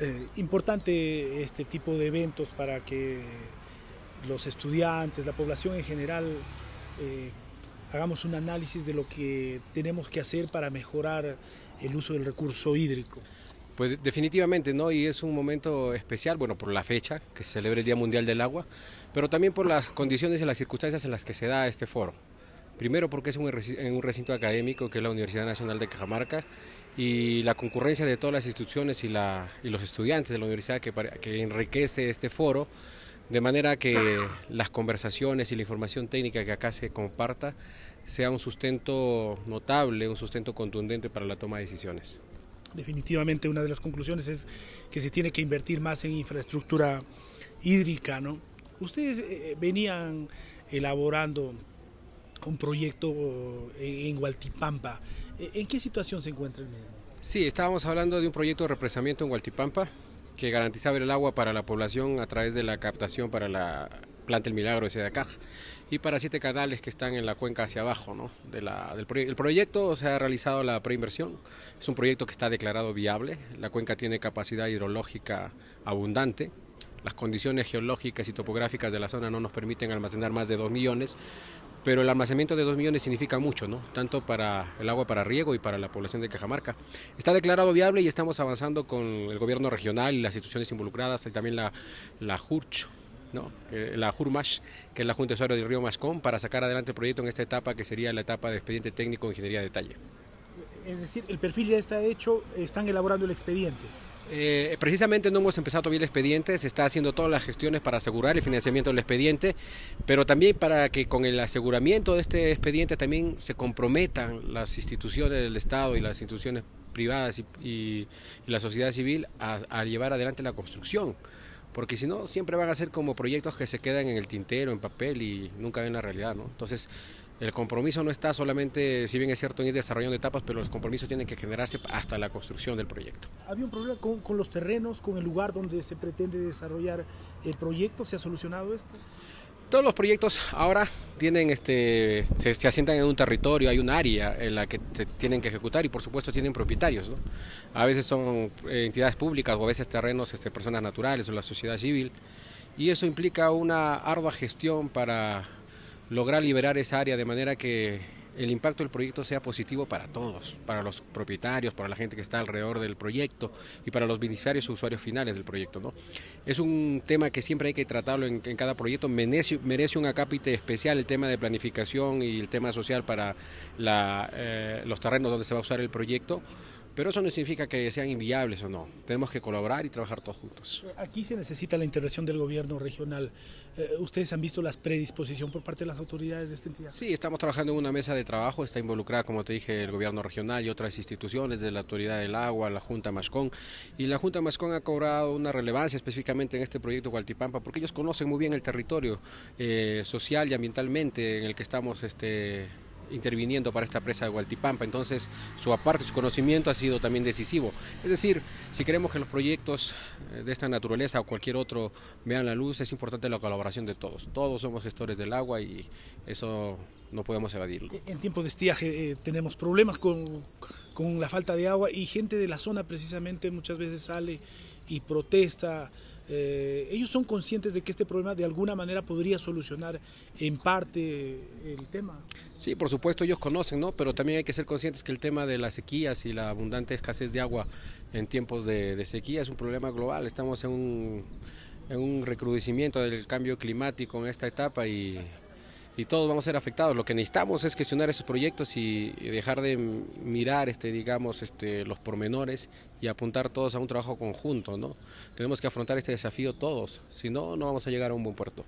Eh, importante este tipo de eventos para que los estudiantes, la población en general, eh, hagamos un análisis de lo que tenemos que hacer para mejorar el uso del recurso hídrico. Pues definitivamente, ¿no? Y es un momento especial, bueno, por la fecha, que se celebra el Día Mundial del Agua, pero también por las condiciones y las circunstancias en las que se da este foro. Primero porque es un, un recinto académico que es la Universidad Nacional de Cajamarca y la concurrencia de todas las instituciones y, la, y los estudiantes de la universidad que, que enriquece este foro, de manera que las conversaciones y la información técnica que acá se comparta sea un sustento notable, un sustento contundente para la toma de decisiones. Definitivamente una de las conclusiones es que se tiene que invertir más en infraestructura hídrica, ¿no? Ustedes eh, venían elaborando un proyecto en Hualtipampa. ¿En qué situación se encuentra el mismo? Sí, estábamos hablando de un proyecto de represamiento en Hualtipampa que garantizaba el agua para la población a través de la captación para la planta El Milagro de Sedacaj y para siete canales que están en la cuenca hacia abajo ¿no? del. El proyecto se ha realizado la preinversión, es un proyecto que está declarado viable, la cuenca tiene capacidad hidrológica abundante, las condiciones geológicas y topográficas de la zona no nos permiten almacenar más de 2 millones, pero el almacenamiento de 2 millones significa mucho, ¿no? tanto para el agua para riego y para la población de Cajamarca. Está declarado viable y estamos avanzando con el gobierno regional y las instituciones involucradas y también la, la JURCH, ¿no? la JURMASH, que es la Junta de Usuarios del Río Mascón, para sacar adelante el proyecto en esta etapa que sería la etapa de expediente técnico de ingeniería de detalle. Es decir, el perfil ya está hecho, están elaborando el expediente. Eh, precisamente no hemos empezado todavía el expediente, se está haciendo todas las gestiones para asegurar el financiamiento del expediente, pero también para que con el aseguramiento de este expediente también se comprometan las instituciones del Estado y las instituciones privadas y, la sociedad civil a, a llevar adelante la construcción porque si no siempre van a ser como proyectos que se quedan en el tintero, en papel y nunca ven la realidad, ¿no? Entonces, el compromiso no está solamente, si bien es cierto, en ir desarrollando etapas, pero los compromisos tienen que generarse hasta la construcción del proyecto. ¿Había un problema con, con los terrenos, con el lugar donde se pretende desarrollar el proyecto? ¿Se ha solucionado esto? Todos los proyectos ahora tienen este, se, asientan en un territorio, hay un área en la que se tienen que ejecutar y por supuesto tienen propietarios. ¿no? A veces son eh, entidades públicas o a veces terrenos este, personas naturales o la sociedad civil y eso implica una ardua gestión para lograr liberar esa área de manera que el impacto del proyecto sea positivo para todos, para los propietarios, para la gente que está alrededor del proyecto y para los beneficiarios o usuarios finales del proyecto. ¿no? Es un tema que siempre hay que tratarlo en, cada proyecto, merece, un acápite especial el tema de planificación y el tema social para eh, los terrenos donde se va a usar el proyecto pero eso no significa que sean inviables o no. Tenemos que colaborar y trabajar todos juntos. Aquí se necesita la intervención del gobierno regional. Eh, ¿Ustedes han visto las predisposición por parte de las autoridades de esta entidad? Sí, estamos trabajando en una mesa de trabajo. Está involucrada, como te dije, el gobierno regional y otras instituciones de la Autoridad del Agua, la Junta Mascón. Y la Junta Mascón ha cobrado una relevancia específicamente en este proyecto Gualtipampa porque ellos conocen muy bien el territorio eh, social y ambientalmente en el que estamos este, interviniendo para esta presa de Gualtipampa, entonces su aparte, su conocimiento ha sido también decisivo. Es decir, si queremos que los proyectos eh, de esta naturaleza o cualquier otro vean la luz, es importante la colaboración de todos. Todos somos gestores del agua y eso no podemos evadirlo. En tiempos de estiaje eh, tenemos problemas con, con la falta de agua y gente de la zona precisamente muchas veces sale y protesta eh, ellos son conscientes de que este problema de alguna manera podría solucionar en parte el tema. Sí, por supuesto ellos conocen, ¿no? Pero también hay que ser conscientes que el tema de las sequías y la abundante escasez de agua en tiempos de, sequía es un problema global. Estamos en un, en un recrudecimiento del cambio climático en esta etapa y y todos vamos a ser afectados. Lo que necesitamos es gestionar esos proyectos y, dejar de mirar, este, digamos, este, los pormenores y apuntar todos a un trabajo conjunto, ¿no? Tenemos que afrontar este desafío todos, si no, no vamos a llegar a un buen puerto.